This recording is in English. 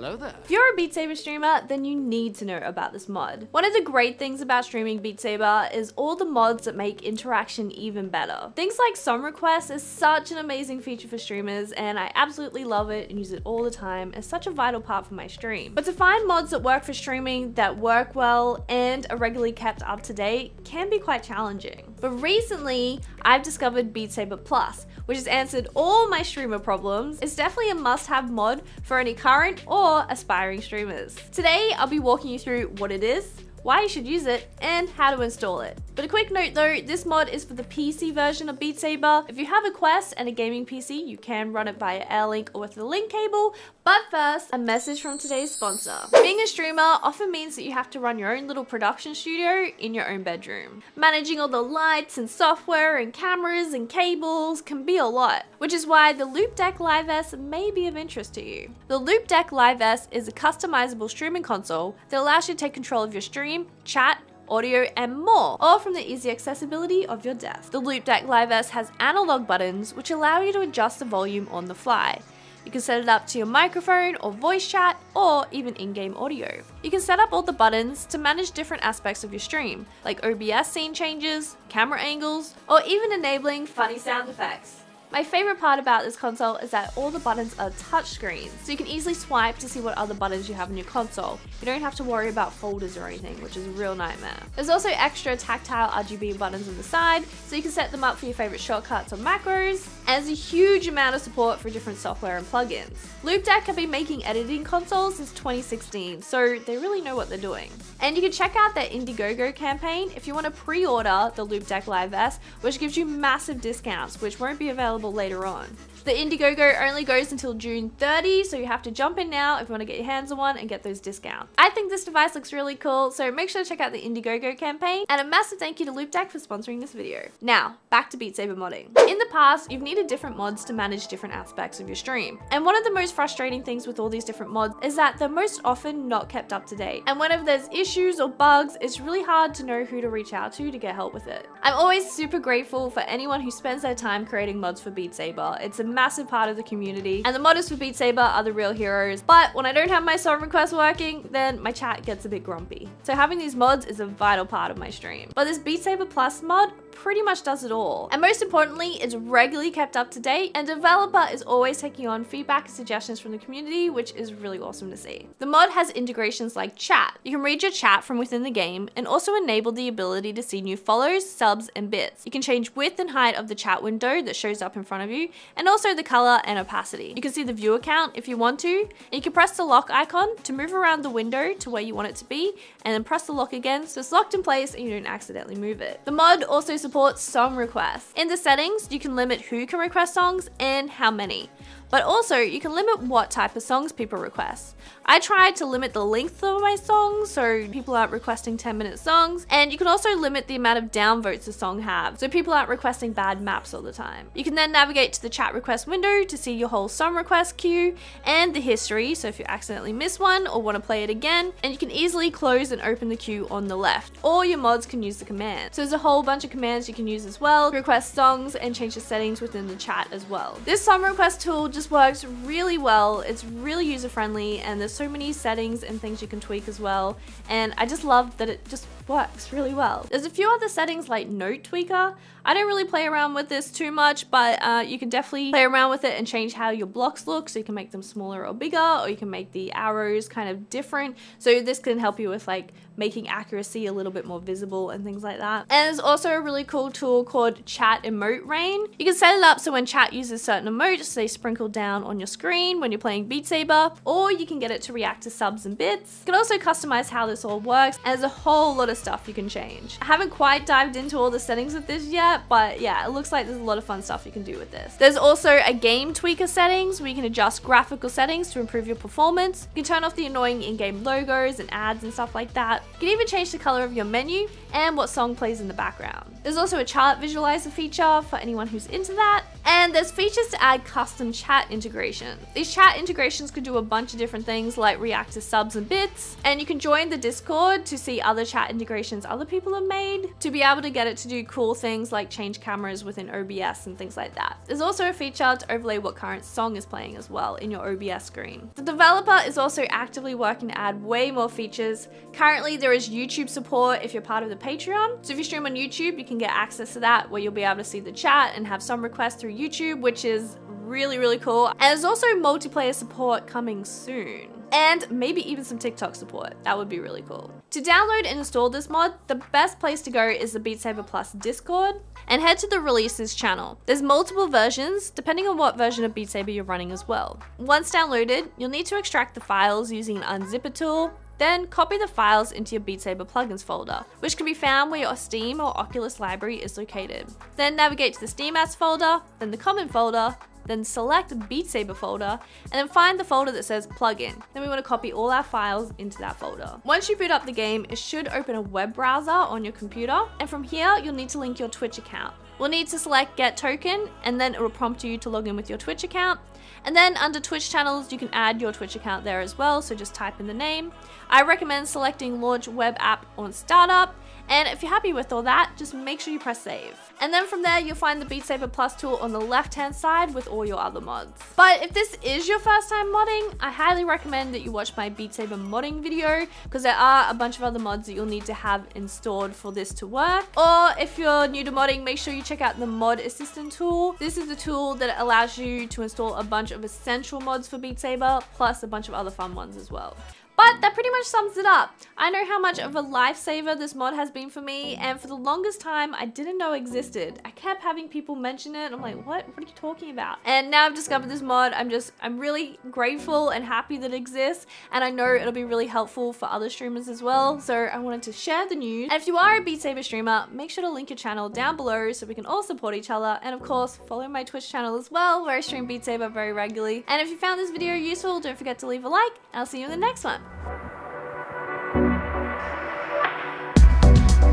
Hello there. If you're a Beat Saber streamer, then you need to know about this mod. One of the great things about streaming Beat Saber is all the mods that make interaction even better. Things like song requests is such an amazing feature for streamers and I absolutely love it and use it all the time as such a vital part for my stream. But to find mods that work for streaming that work well and are regularly kept up to date can be quite challenging. But recently, I've discovered Beat Saber Plus, which has answered all my streamer problems. It's definitely a must-have mod for any current or aspiring streamers. Today, I'll be walking you through what it is, why you should use it, and how to install it. But a quick note though, this mod is for the PC version of Beat Saber. If you have a Quest and a gaming PC, you can run it via Airlink or with the link cable. But first, a message from today's sponsor. Being a streamer often means that you have to run your own little production studio in your own bedroom. Managing all the lights and software and cameras and cables can be a lot, which is why the Loupedeck Live S may be of interest to you. The Loupedeck Live S is a customizable streaming console that allows you to take control of your stream, chat, audio, and more, all from the easy accessibility of your desk. The Loupedeck Live S has analog buttons which allow you to adjust the volume on the fly. You can set it up to your microphone or voice chat or even in-game audio. You can set up all the buttons to manage different aspects of your stream, like OBS scene changes, camera angles, or even enabling funny sound effects. My favorite part about this console is that all the buttons are touchscreens, so you can easily swipe to see what other buttons you have in your console. You don't have to worry about folders or anything, which is a real nightmare. There's also extra tactile RGB buttons on the side, so you can set them up for your favorite shortcuts or macros, there's a huge amount of support for different software and plugins. Loupedeck have been making editing consoles since 2016, so they really know what they're doing. And you can check out their Indiegogo campaign if you want to pre-order the Loupedeck Live S, which gives you massive discounts, which won't be available later on. The Indiegogo only goes until June 30, so you have to jump in now if you want to get your hands on one and get those discounts. I think this device looks really cool, so make sure to check out the Indiegogo campaign, and a massive thank you to Loupedeck for sponsoring this video. Now, back to Beat Saber modding. In the past, you've needed different mods to manage different aspects of your stream, and one of the most frustrating things with all these different mods is that they're most often not kept up to date, and whenever there's issues or bugs, it's really hard to know who to reach out to to get help with it. I'm always super grateful for anyone who spends their time creating mods for Beat Saber. It's a massive part of the community. And the modders for Beat Saber are the real heroes. But when I don't have my song request working, then my chat gets a bit grumpy. So having these mods is a vital part of my stream. But this Beat Saber Plus mod pretty much does it all. And most importantly, it's regularly kept up to date and developer is always taking on feedback and suggestions from the community, which is really awesome to see. The mod has integrations like chat. You can read your chat from within the game and also enable the ability to see new follows, subs, and bits. You can change width and height of the chat window that shows up in front of you and also the color and opacity. You can see the viewer count if you want to, you can press the lock icon to move around the window to where you want it to be, and then press the lock again so it's locked in place and you don't accidentally move it. The mod also supports song requests. In the settings, you can limit who can request songs and how many. But also, you can limit what type of songs people request. I tried to limit the length of my songs so people aren't requesting 10 minute songs, and you can also limit the amount of downvotes a song have so people aren't requesting bad maps all the time. You can then navigate to the chat request window to see your whole song request queue and the history, so if you accidentally miss one or want to play it again, and you can easily close and open the queue on the left. Or your mods can use the command. So there's a whole bunch of commands you can use as well, request songs and change the settings within the chat as well. This song request tool just just works really well. It's really user friendly and there's so many settings and things you can tweak as well. And I just love that it just works really well. There's a few other settings like note tweaker. I don't really play around with this too much, but uh, you can definitely play around with it and change how your blocks look. So you can make them smaller or bigger, or you can make the arrows kind of different. So this can help you with like making accuracy a little bit more visible and things like that. And there's also a really cool tool called Chat Emote Rain. You can set it up so when chat uses certain emotes, they sprinkle down on your screen when you're playing Beat Saber, or you can get it to react to subs and bits. You can also customize how this all works, and there's a whole lot of stuff you can change. I haven't quite dived into all the settings of this yet, but yeah, it looks like there's a lot of fun stuff you can do with this. There's also a game tweaker settings where you can adjust graphical settings to improve your performance. You can turn off the annoying in-game logos and ads and stuff like that. You can even change the color of your menu and what song plays in the background. There's also a chart visualizer feature for anyone who's into that. And there's features to add custom chat integration. These chat integrations could do a bunch of different things like react to subs and bits, and you can join the Discord to see other chat integrations other people have made to be able to get it to do cool things like change cameras within OBS and things like that. There's also a feature to overlay what current song is playing as well in your OBS screen. The developer is also actively working to add way more features. Currently, there is YouTube support if you're part of the Patreon. So if you stream on YouTube, you can get access to that where you'll be able to see the chat and have some requests through YouTube, which is really, really cool. And there's also multiplayer support coming soon. And maybe even some TikTok support. That would be really cool. To download and install this mod, the best place to go is the Beat Saber Plus Discord and head to the releases channel. There's multiple versions depending on what version of Beat Saber you're running as well. Once downloaded, you'll need to extract the files using an unzipper tool then copy the files into your Beat Saber plugins folder, which can be found where your Steam or Oculus library is located. Then navigate to the Steam apps folder, then the common folder, then select Beat Saber folder, and then find the folder that says plugin. Then we want to copy all our files into that folder. Once you boot up the game, it should open a web browser on your computer, and from here, you'll need to link your Twitch account. We'll need to select get token, and then it will prompt you to log in with your Twitch account, and then under Twitch channels, you can add your Twitch account there as well, so just type in the name. I recommend selecting launch web app on startup, and if you're happy with all that, just make sure you press save. And then from there, you'll find the Beat Saber Plus tool on the left hand side with all your other mods. But if this is your first time modding, I highly recommend that you watch my Beat Saber modding video because there are a bunch of other mods that you'll need to have installed for this to work. Or if you're new to modding, make sure you check out the Mod Assistant tool. This is the tool that allows you to install a bunch of essential mods for Beat Saber, plus a bunch of other fun ones as well. But that pretty much sums it up. I know how much of a lifesaver this mod has been for me, and for the longest time, I didn't know existed. I kept having people mention it, I'm like, what? What are you talking about? And now I've discovered this mod, I'm just, I'm really grateful and happy that it exists, and I know it'll be really helpful for other streamers as well, so I wanted to share the news. And if you are a Beat Saber streamer, make sure to link your channel down below so we can all support each other, and of course, follow my Twitch channel as well, where I stream Beat Saber very regularly. And if you found this video useful, don't forget to leave a like, and I'll see you in the next one. Thank you.